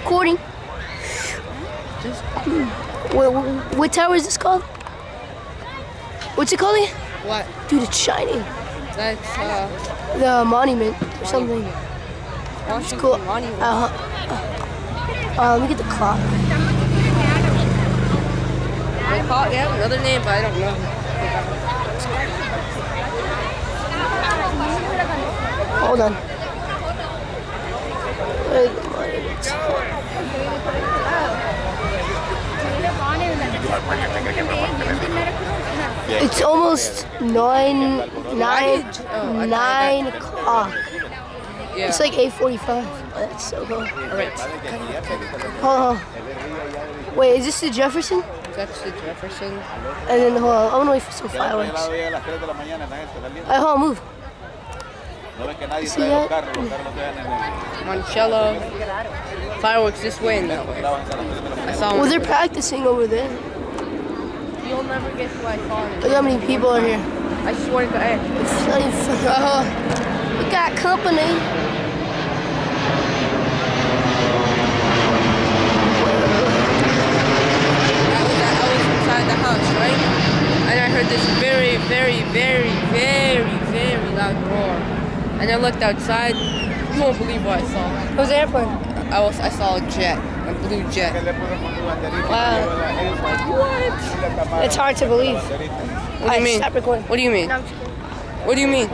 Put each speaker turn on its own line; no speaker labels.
Recording.
Just
What, what tower is this called? What's it called again?
what?
Dude, it's shining.
That's uh,
The monument or something.
Washington
Cool.
Monument.
Uh, uh, let me get the clock.
They call it, yeah, another name, but I don't know.
Hold on. Where are the monuments? It's almost nine, nine,
I
nine o'clock.
Yeah.
It's like 8:45. Oh, that's so cool.
Alright,
Oh, wait, is this the Jefferson?
that's the Jefferson.
And then hold on, I want to wait for some fireworks.
hoy a las 3 de la mañana en la gente saliendo.
Alright, hold on, move.
No ves que nadie
Sí,
trae
ya.
los carros, los carros los dejan en el...
Monticello. Fireworks this way and that way. I saw
Well,
them.
they're practicing over there.
You'll never guess who I saw.
Look how many people are here.
I swear to God.
It's not even funny. Uh, we got company.
I was, I was inside the house, right? And I heard this very, very, very, very, very loud roar. And I looked outside. You won't believe what I saw.
It was an airplane.
I was, I saw a jet, a blue jet.
Wow.
What?
It's hard to believe.
What do you mean?
Stop recording.
What do you mean?
No, I'm just kidding.
What do you mean?